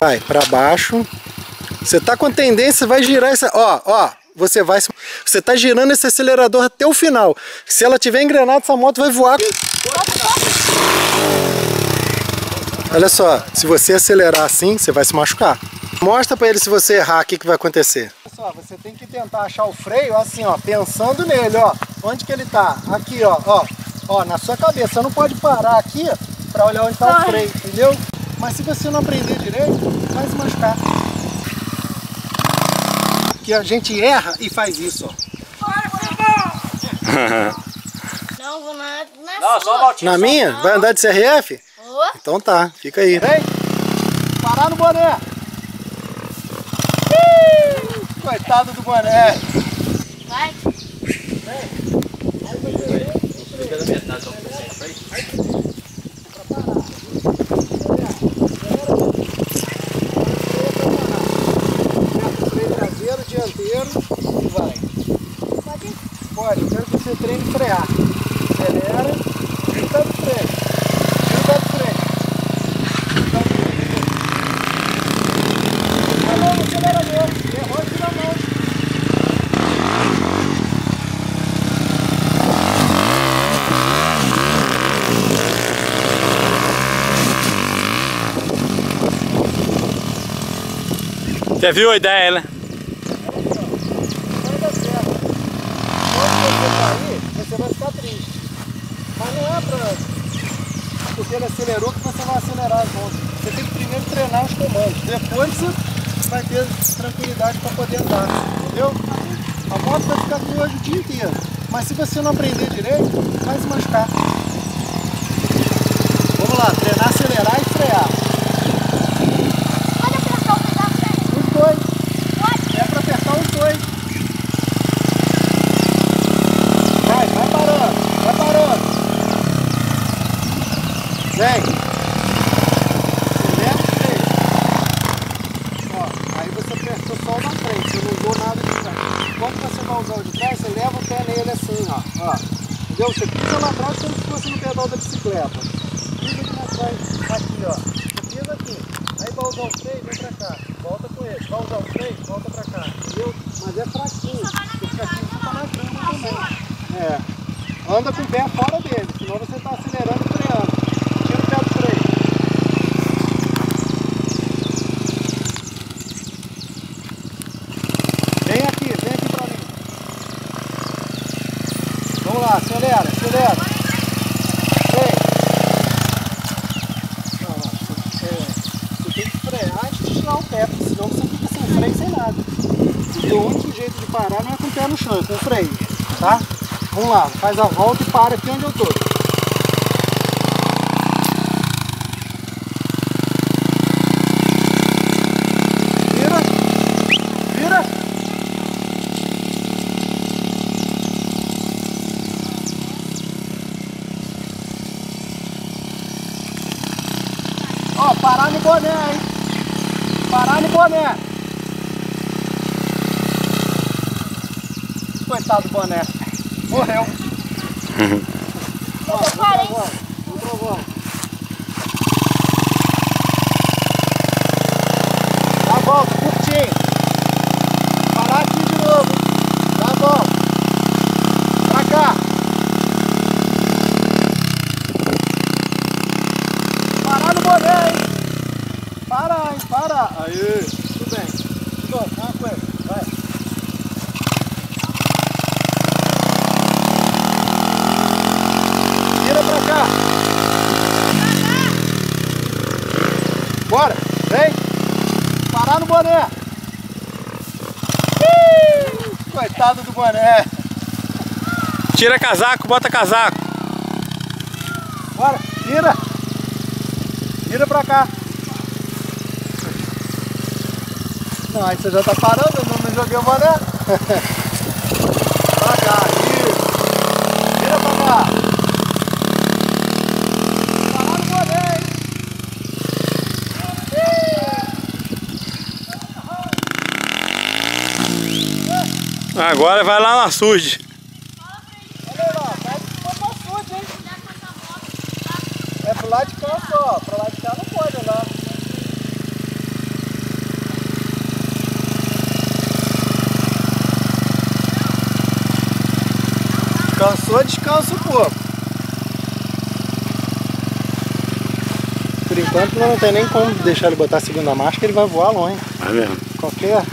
Vai pra baixo. Você tá com tendência, vai girar essa... Ó, ó, você vai... Você tá girando esse acelerador até o final. Se ela tiver engrenada, essa moto vai voar. Olha só, se você acelerar assim, você vai se machucar. Mostra pra ele se você errar, o que, que vai acontecer. Olha só, você tem que tentar achar o freio assim, ó, pensando nele, ó. Onde que ele tá? Aqui, ó, ó. Ó, na sua cabeça. Você não pode parar aqui pra olhar onde tá o freio, entendeu? Mas se você não aprender direito, vai se machucar. Que a gente erra e faz isso, ó. Não, vou na, na Não, só voltinha. Na minha? Vai andar de CRF? Vou. Então tá, fica aí. Vem! Parar no boné! Coitado do boné! Vai. Freio traseiro, dianteiro e vai. Pode. Pode, eu quero que você treine frear. Acelera e dá de frente. E dá de frente. Dá de frente. A mão no acelerador. Errou, tira a mão. Você viu a ideia, né? Você vai ficar triste. Mas não é pra... Porque ele acelerou que você vai acelerar as mãos. Você tem que primeiro treinar os comandos. Depois você vai ter tranquilidade para poder andar. Entendeu? A moto vai ficar aqui hoje o dia inteiro. Mas se você não aprender direito, vai se machucar. Vamos lá, treinar, acelerar e frear. Pode apertar o pedal frente. Os dois. Pode. É pra apertar os dois. Vai, vai parando, vai parando. Vem. Acelera e freia. Ó, aí você apertou só o da frente, você não usou nada de trás. Quando você vai usar o de trás, você leva o pé nele assim, ó. Entendeu? Você pisa lá atrás como se fosse no pedal da bicicleta. Pisa na frente, aqui, ó. Você pisa aqui. Aí vai usar o freio, vem pra cá. Volta com ele. Vai usar o freio, volta pra cá. Entendeu? Mas é fraquinho. Porque aqui fica na grama também. É. Anda com o pé fora dele, senão você tá acelerando e freando. Tira o pé do freio. Vem aqui, vem aqui pra mim. Vamos lá, acelera, acelera. Vem. Não, não, você, é, você tem que frear antes de tirar o pé, porque senão você fica sem freio, sem nada. E o único jeito de parar não é com o pé no chão, é com o freio, tá? Vamos lá, faz a volta e para aqui onde eu tô. Vira, vira. Ó, parar no boné, hein? Parar no boné. Coitado do boné. Morreu. Ó, vou parei. trovão, vou trovão. Dá a volta, curtinho. Parar aqui de novo. Dá a volta. Pra cá. Parar no boné, hein? Para, hein? Para. Aí. Tudo bem. De novo, uma coisa. Vai. Vira pra cá. Bora. Vem. No boné. Ih, Coitado do boné. Tira casaco, bota casaco. Bora. Vira. Vira pra cá. Não, aí você já tá parando, eu não me joguei o boné. pra cá, Agora vai lá na SUS. É pro lado de cá só, pro lado de cá não pode olhar. Cansou, descansa um pouco. Por enquanto não tem nem como deixar ele botar a segunda marcha que ele vai voar longe. É mesmo? Qualquer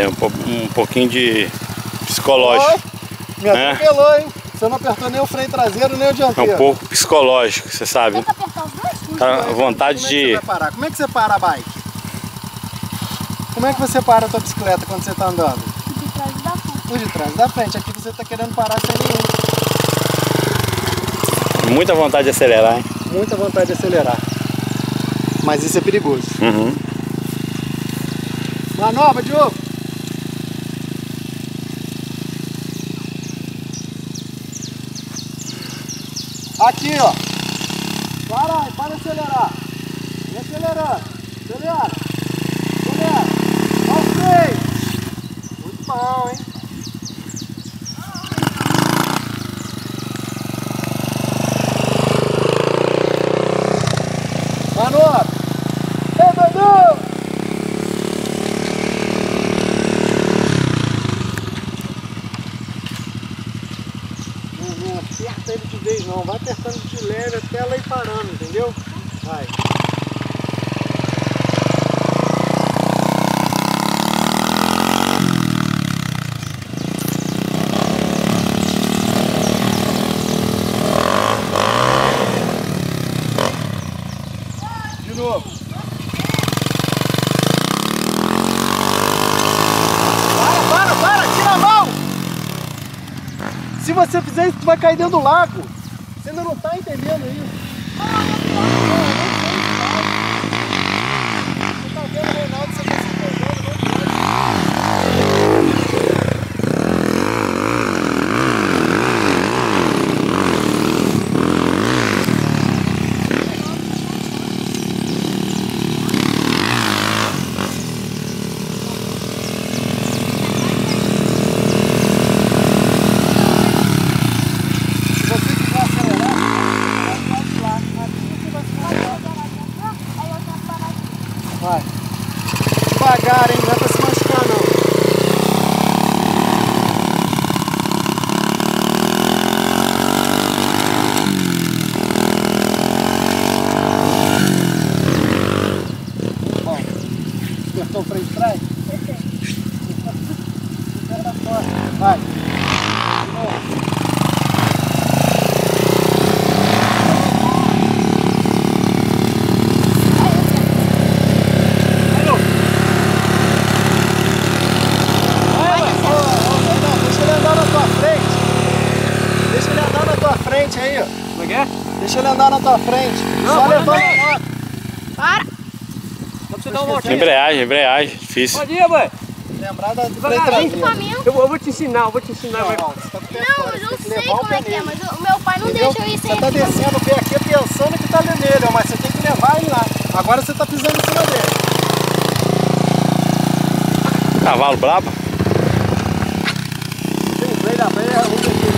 É um, po- um pouquinho de psicológico. Oi, me É. atropelou, hein? Você não apertou nem o freio traseiro nem o É dianteiro. um pouco psicológico, você sabe. Tenta apertar os dois? Tá vontade Como é que de. você vai parar? Como é que você para a bike? Como é que você para a tua bicicleta quando você está andando? De trás da frente. Por de trás, da frente. Aqui você está querendo parar sem nenhum. Muita vontade de acelerar, hein? Muita vontade de acelerar. Mas isso é perigoso. Uhum. Manobra, Diogo! Aqui, ó. Para para acelerar. Vem acelerando. Acelera. Acelera. Olha o freio. Muito bom, hein? Manobra. Ei, Dudu! Não, não aperta ele de vez não, vai apertando de leve até ela ir parando, entendeu? Vai. De novo. Para, para, para, tira a mão! Se você fizer isso, tu vai cair dentro do lago. Você ainda não tá entendendo isso. Você tá vendo o Reinaldo, você tá se perdendo, não pode. Se você quiser acelerar, vai pro lado de lá. Aqui você vai se machucar. Aí eu tento parar aqui. Vai. Devagar, hein? Não é pra se machucar, não. Bom, apertou o freio de trás? Espera fora. Vai. De novo. Vai, Lu. Vai, vai. Ô, ô, Reinaldo, Deixa ele andar na tua frente. Deixa ele andar na tua frente aí, ó. Como é que é? Deixa tua frente. Não, Só levando a moto. Para! Pra você uma. Embreagem, embreagem, difícil. Pode ir, mãe. Lembrar da. Eu, vou- eu vou te ensinar, eu vou te ensinar. vai. Não, tá Não, eu que sei como é que é, mas o meu pai não Entendeu? deixa eu ir sem Você tá descendo o pé aqui pensando que tá nele, ó, mas você tem que levar ele lá. Agora você tá pisando em cima dele. Cavalo brabo. Tem o freio da freio, é ruim aqui.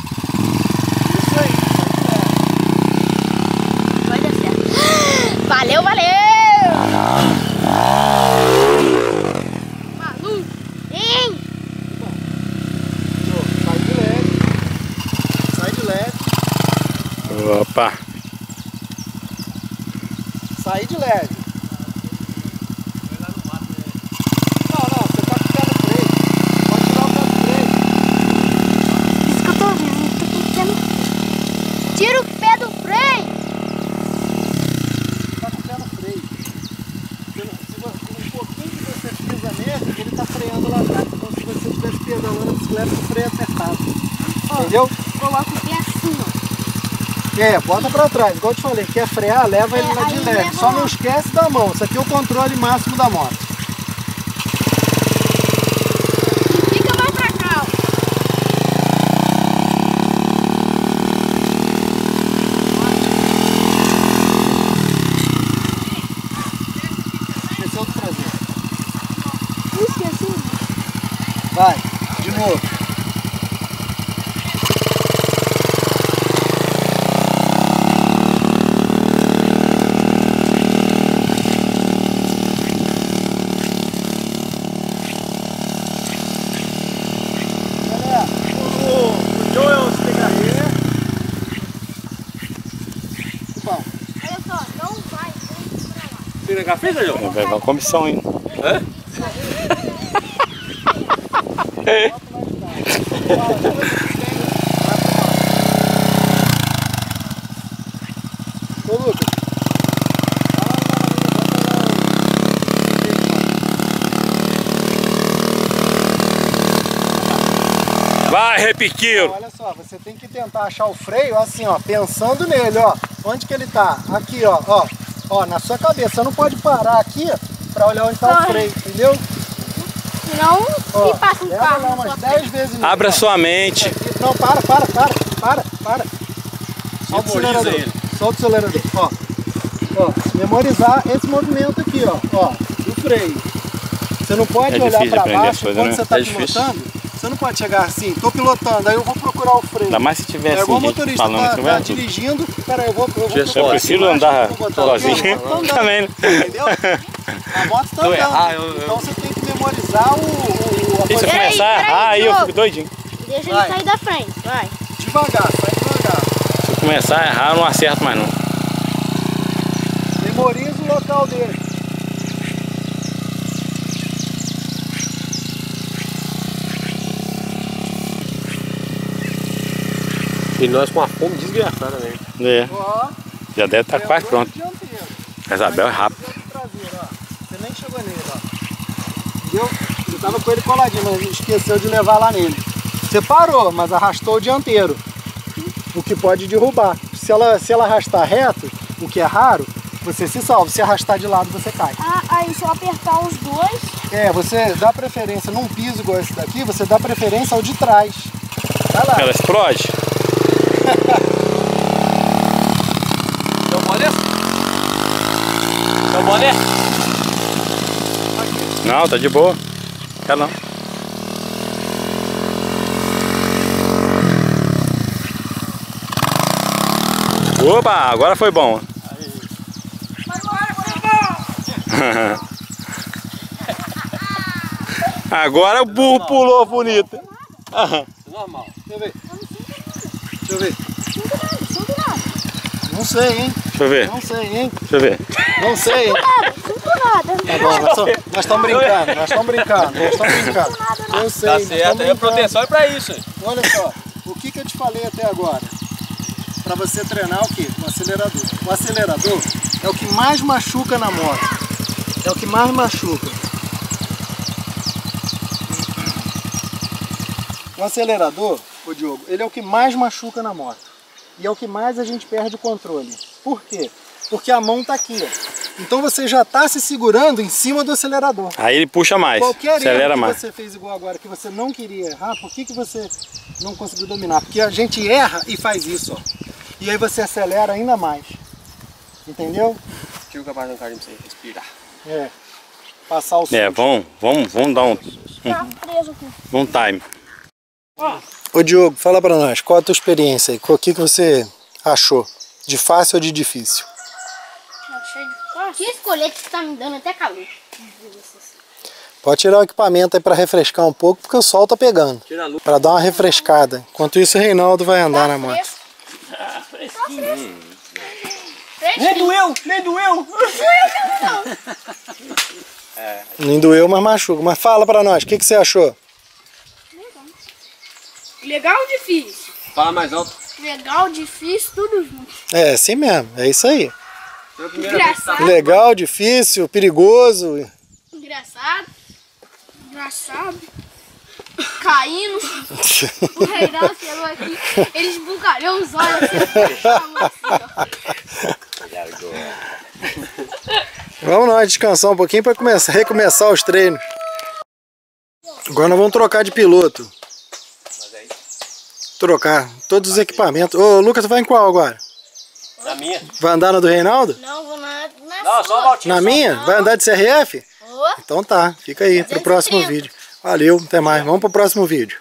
Isso aí. Vai dar certo. Valeu, valeu! Malu! Hein? Sai de leve. Sai de leve. Opa. Sair de leve. Não, não, você tá com o pé no freio. Pode tirar o pé do freio. Isso que eu tô vendo. eu tô tentando- Tira o pé do freio! Tá com o pé no freio. Se, se você- um pouquinho que você pisa nele, ele tá freando lá atrás. Então se você estivesse pedalando a bicicleta, o freio é apertado. Entendeu? Coloca o pé assim, ó. É, bota pra trás. Igual eu te falei, quer frear, leva ele É, lá de aí leve. Só não esquece da mão. Isso aqui é o controle máximo da moto. Fica mais pra cá, ó. Esqueceu do traseiro. Esqueci. Vai, de novo. Na frente, João? Vai pegar uma comissão ainda. Ô Lucas. Vai, repiqueiro! Olha só, você tem que tentar achar o freio assim, ó, pensando nele, ó. Onde que ele tá? Aqui, ó, ó. Ó, na sua cabeça. Você não pode parar aqui pra olhar onde tá o freio, entendeu? Senão, Ó, se passa um carro lá umas sua 10 vezes nele, Abra ó. sua mente. Não, para, para, para, para, para. Solta o acelerador. ele. Solta o acelerador. Ó. Ó, memorizar esse movimento aqui, ó. Ó, do freio. Você não pode É olhar para baixo quando né? você tá É difícil. Você não pode chegar assim, tô pilotando, aí eu vou procurar o freio. Ainda mais se É tivesse igual o gente motorista falando tá, que tá vai dirigindo, peraí, eu vou, eu vou Eu prefiro embaixo, andar sozinho também. né? Entendeu? A moto tá Eu andando. errar, eu- eu- Então você tem que memorizar o, o, a E se eu começar a errar, aí eu fico doidinho. Deixa Vai. ele sair da frente, vai. devagar, sai devagar. Se eu começar a errar, eu não acerto mais não. Memoriza o local dele. E nós com a fome desgraçada, né? É, Ó, já deve estar quase lembrou pronto. A Isabel é ó. Você nem chegou nele, ó. Entendeu? Você tava com ele coladinho, mas esqueceu de levar lá nele. Você parou, mas arrastou o dianteiro. O que pode derrubar. Se ela, se ela arrastar reto, o que é raro, você se salva. Se arrastar de lado, você cai. Ah, aí se eu apertar os dois, É, você dá preferência num piso igual esse daqui, você dá preferência ao de trás. Vai lá. Ela explode? Seu boné? Seu boné? Não, tá de boa. Quer não. Opa, agora foi bom. Agora o burro pulou bonito. Normal. Deixa eu ver. Deixa eu ver. sinto nada, Não sei, hein? Deixa eu ver, Não sei, hein? deixa eu ver. Não sei, hein? nada. Tá bom, nós estamos- nós estamos brincando, nós estamos brincando, nós estamos brincando. Eu sei, Tá certo, aí a proteção é pra isso. Olha só, o que, que eu te falei até agora? Para você treinar o quê? O acelerador. O acelerador é o que mais machuca na moto. É o que mais machuca. O acelerador, o Diogo, ele é o que mais machuca na moto. E é o que mais a gente perde o controle. Por quê? Porque a mão tá aqui, ó. Então você já está se segurando em cima do acelerador. Aí ele puxa mais, Qualquer acelera erro que mais. você fez igual agora, que você não queria errar, por que, que você não conseguiu dominar? Porque a gente erra e faz isso, ó. E aí você acelera ainda mais. Entendeu? Tira o um cara pra você respirar. É. Passar o som. É, vamos, vamos, vamos dar um, Tá preso aqui. um time. Ô Diogo, fala pra nós, qual a tua experiência aí? O que, que você achou? De fácil ou de difícil? Que esse colete tá me dando até calor. Pode tirar o equipamento aí pra refrescar um pouco, porque o sol tá pegando. Tira a luz. Pra dar uma refrescada. Enquanto isso, o Reinaldo vai andar na moto. Nem doeu, nem doeu. Nem doeu, mas machuca. Mas fala pra nós, o que, que você achou? Legal ou difícil? Fala mais alto. Legal, difícil, tudo junto. É, assim mesmo, é isso aí. Engraçado. Legal, difícil, perigoso. Engraçado. Engraçado. Caindo. O Reinaldo chegou aqui, ele esbugalhou os olhos assim. Vamos nós descansar um pouquinho para começar, recomeçar os treinos. Agora nós vamos trocar de piloto. Trocar todos os equipamentos. Ô, Lucas, tu vai em qual agora? Na minha. Vai andar na do Reinaldo? Não, vou na, na Não, só voltinha. Na minha? Vai andar de CRF? Então tá, fica aí pro próximo 230. vídeo. Valeu, até mais. Vamos pro próximo vídeo.